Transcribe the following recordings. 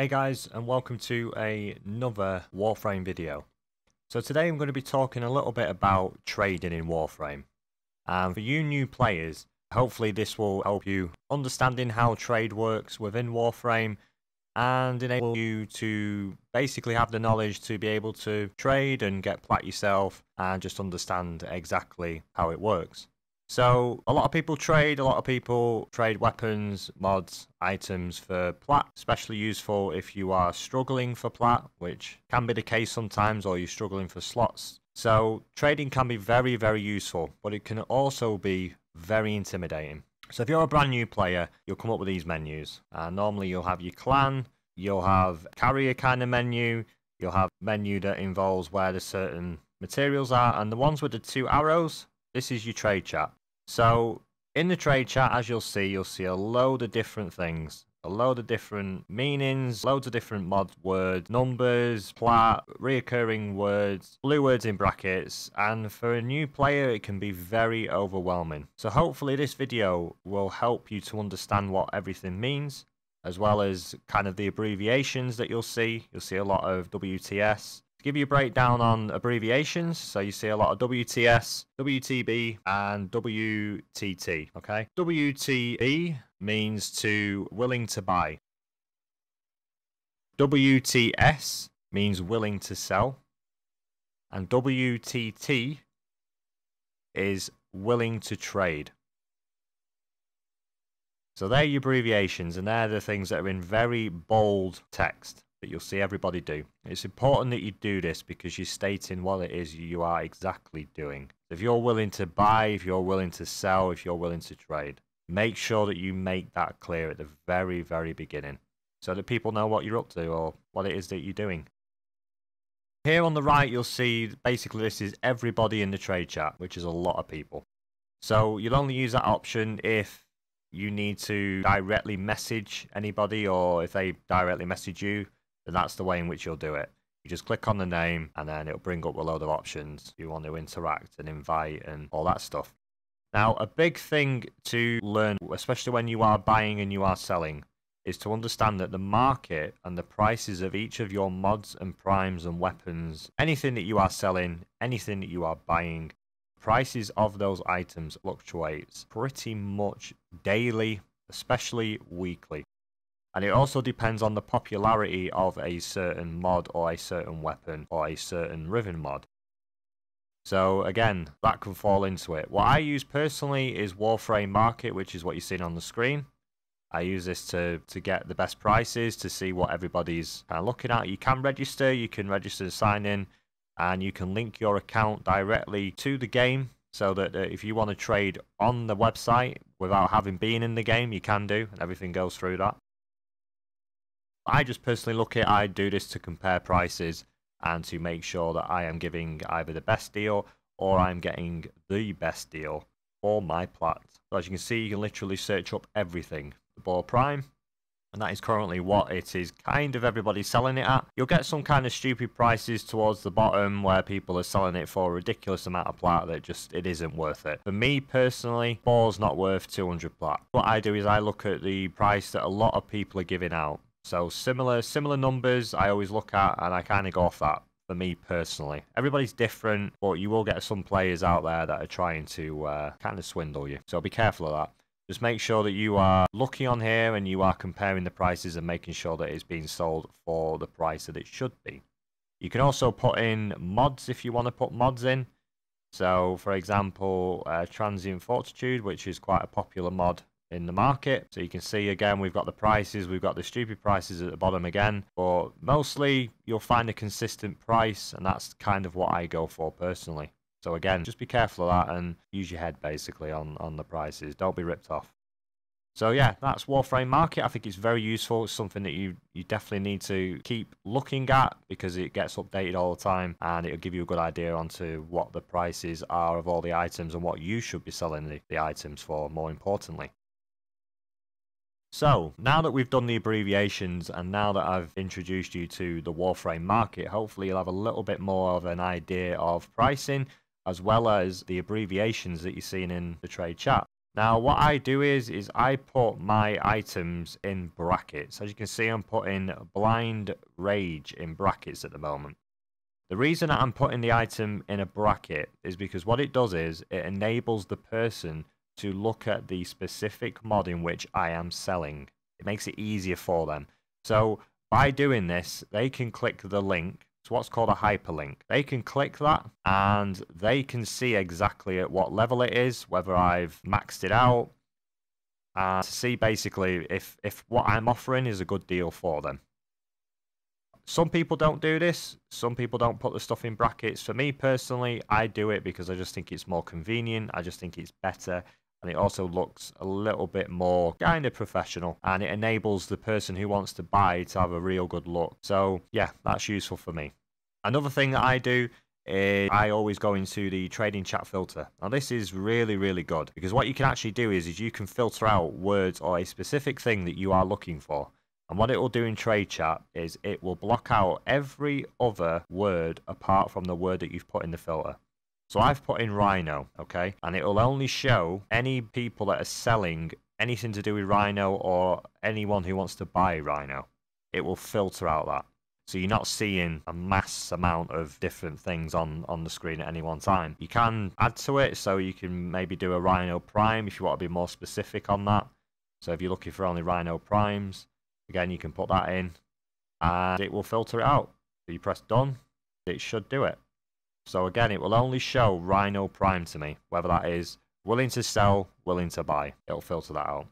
Hey guys and welcome to another Warframe video. So today I'm going to be talking a little bit about trading in Warframe. And for you new players, hopefully this will help you understanding how trade works within Warframe and enable you to basically have the knowledge to be able to trade and get plat yourself and just understand exactly how it works. So a lot of people trade, a lot of people trade weapons, mods, items for plat, especially useful if you are struggling for plat, which can be the case sometimes, or you're struggling for slots. So trading can be very, very useful, but it can also be very intimidating. So if you're a brand new player, you'll come up with these menus. Uh, normally you'll have your clan, you'll have carrier kind of menu, you'll have menu that involves where the certain materials are, and the ones with the two arrows, this is your trade chat. So in the trade chat, as you'll see, you'll see a load of different things. A load of different meanings, loads of different mod words, numbers, plat, reoccurring words, blue words in brackets, and for a new player it can be very overwhelming. So hopefully this video will help you to understand what everything means, as well as kind of the abbreviations that you'll see. You'll see a lot of WTS, to give you a breakdown on abbreviations, so you see a lot of WTS, WTB, and WTT, okay? WTB means to willing to buy. WTS means willing to sell. And WTT is willing to trade. So they're your abbreviations, and they're the things that are in very bold text that you'll see everybody do. It's important that you do this because you're stating what it is you are exactly doing. If you're willing to buy, if you're willing to sell, if you're willing to trade, make sure that you make that clear at the very, very beginning so that people know what you're up to or what it is that you're doing. Here on the right, you'll see basically this is everybody in the trade chat, which is a lot of people. So you'll only use that option if you need to directly message anybody or if they directly message you then that's the way in which you'll do it. You just click on the name and then it'll bring up a load of options. You want to interact and invite and all that stuff. Now, a big thing to learn, especially when you are buying and you are selling, is to understand that the market and the prices of each of your mods and primes and weapons, anything that you are selling, anything that you are buying, prices of those items fluctuates pretty much daily, especially weekly. And it also depends on the popularity of a certain mod or a certain weapon or a certain Riven mod. So again, that can fall into it. What I use personally is Warframe Market, which is what you're seeing on the screen. I use this to, to get the best prices, to see what everybody's looking at. You can register, you can register to sign in, and you can link your account directly to the game so that uh, if you want to trade on the website without having been in the game, you can do, and everything goes through that. I just personally look at I do this to compare prices and to make sure that I am giving either the best deal or I'm getting the best deal for my plat. So as you can see, you can literally search up everything. The Boar Prime, and that is currently what it is kind of everybody selling it at. You'll get some kind of stupid prices towards the bottom where people are selling it for a ridiculous amount of plat that just it isn't worth it. For me personally, Boar's not worth 200 plat. What I do is I look at the price that a lot of people are giving out. So similar similar numbers I always look at and I kind of go off that for me personally. Everybody's different, but you will get some players out there that are trying to uh, kind of swindle you. So be careful of that. Just make sure that you are looking on here and you are comparing the prices and making sure that it's being sold for the price that it should be. You can also put in mods if you want to put mods in. So, for example, uh, Transient Fortitude, which is quite a popular mod in the market. So you can see again, we've got the prices, we've got the stupid prices at the bottom again, but mostly you'll find a consistent price and that's kind of what I go for personally. So again, just be careful of that and use your head basically on, on the prices. Don't be ripped off. So yeah, that's Warframe Market. I think it's very useful. It's something that you, you definitely need to keep looking at because it gets updated all the time and it'll give you a good idea onto what the prices are of all the items and what you should be selling the, the items for more importantly. So, now that we've done the abbreviations and now that I've introduced you to the Warframe market, hopefully you'll have a little bit more of an idea of pricing as well as the abbreviations that you're seeing in the trade chat. Now what I do is, is I put my items in brackets. As you can see I'm putting Blind Rage in brackets at the moment. The reason I'm putting the item in a bracket is because what it does is it enables the person to look at the specific mod in which I am selling. It makes it easier for them. So by doing this, they can click the link. It's what's called a hyperlink. They can click that and they can see exactly at what level it is, whether I've maxed it out, and to see basically if, if what I'm offering is a good deal for them. Some people don't do this. Some people don't put the stuff in brackets. For me personally, I do it because I just think it's more convenient. I just think it's better. And it also looks a little bit more kind of professional. And it enables the person who wants to buy to have a real good look. So, yeah, that's useful for me. Another thing that I do is I always go into the trading chat filter. Now this is really, really good because what you can actually do is, is you can filter out words or a specific thing that you are looking for. And what it will do in trade chat is it will block out every other word apart from the word that you've put in the filter. So I've put in Rhino, okay? And it will only show any people that are selling anything to do with Rhino or anyone who wants to buy Rhino. It will filter out that. So you're not seeing a mass amount of different things on, on the screen at any one time. You can add to it, so you can maybe do a Rhino Prime if you want to be more specific on that. So if you're looking for only Rhino Primes, Again, you can put that in and it will filter it out. So you press done, it should do it. So again, it will only show Rhino Prime to me, whether that is willing to sell, willing to buy. It'll filter that out.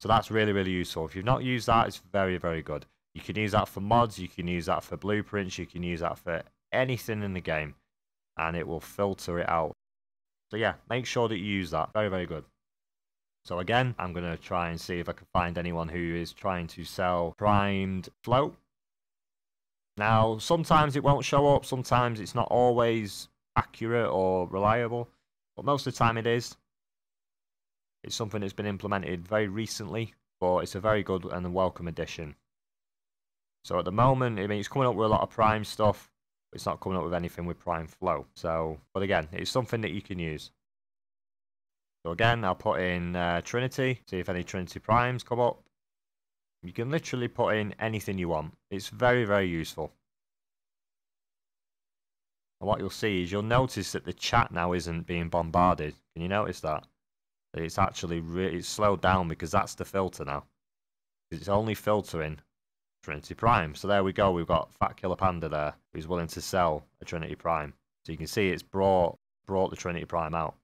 So that's really, really useful. If you've not used that, it's very, very good. You can use that for mods, you can use that for blueprints, you can use that for anything in the game, and it will filter it out. So yeah, make sure that you use that. Very, very good. So again, I'm going to try and see if I can find anyone who is trying to sell primed flow. Now, sometimes it won't show up, sometimes it's not always accurate or reliable, but most of the time it is. It's something that's been implemented very recently, but it's a very good and welcome addition. So at the moment, I mean, it's coming up with a lot of prime stuff, it's not coming up with anything with prime flow. So, but again, it's something that you can use. So again, I'll put in uh, Trinity, see if any Trinity primes come up. You can literally put in anything you want. It's very, very useful. And what you'll see is you'll notice that the chat now isn't being bombarded. Can you notice that? It's actually it's slowed down because that's the filter now. It's only filtering Trinity Prime. So there we go. We've got Fat Killer Panda there who's willing to sell a Trinity Prime. So you can see it's brought brought the Trinity Prime out.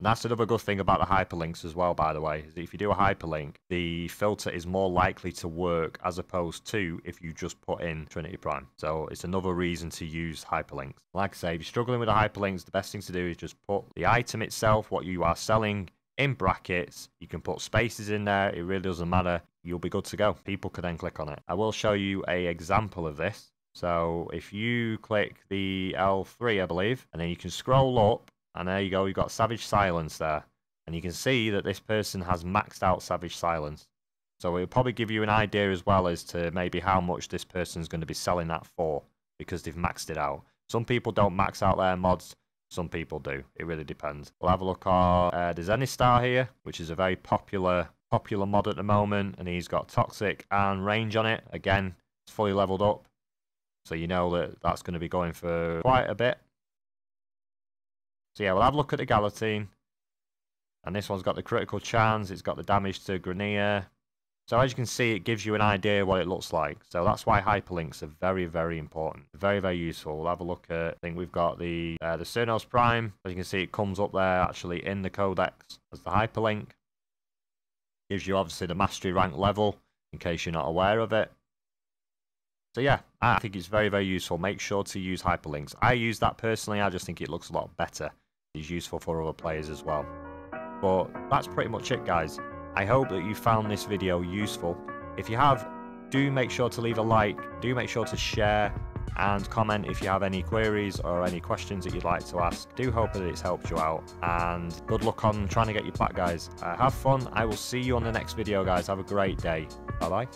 And that's another good thing about the hyperlinks as well, by the way, is if you do a hyperlink, the filter is more likely to work as opposed to if you just put in Trinity Prime. So it's another reason to use hyperlinks. Like I say, if you're struggling with the hyperlinks, the best thing to do is just put the item itself, what you are selling, in brackets. You can put spaces in there. It really doesn't matter. You'll be good to go. People can then click on it. I will show you a example of this. So if you click the L3, I believe, and then you can scroll up and there you go, you've got Savage Silence there. And you can see that this person has maxed out Savage Silence. So it'll probably give you an idea as well as to maybe how much this person's going to be selling that for because they've maxed it out. Some people don't max out their mods, some people do. It really depends. We'll have a look at uh, there's Anistar here, which is a very popular popular mod at the moment, and he's got Toxic and Range on it. Again, it's fully leveled up, so you know that that's going to be going for quite a bit. So yeah, we'll have a look at the Galatine. And this one's got the critical chance, it's got the damage to Grineer. So as you can see, it gives you an idea what it looks like. So that's why hyperlinks are very, very important. Very, very useful. We'll have a look at, I think we've got the uh, the Cernos Prime. As you can see, it comes up there actually in the codex as the hyperlink. Gives you obviously the mastery rank level in case you're not aware of it. So yeah, I think it's very, very useful. Make sure to use hyperlinks. I use that personally. I just think it looks a lot better is useful for other players as well. But that's pretty much it guys. I hope that you found this video useful. If you have, do make sure to leave a like, do make sure to share and comment if you have any queries or any questions that you'd like to ask. Do hope that it's helped you out and good luck on trying to get your pack guys. Uh, have fun. I will see you on the next video guys. Have a great day. Bye bye.